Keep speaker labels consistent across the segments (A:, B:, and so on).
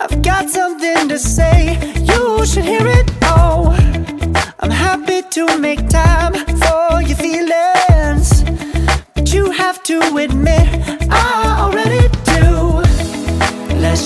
A: i've got something to say. You should hear it, oh I'm happy to make time for your feelings. But you have to admit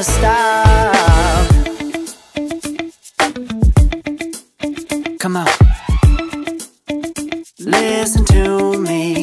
A: gonna stop. Come on. Listen to me.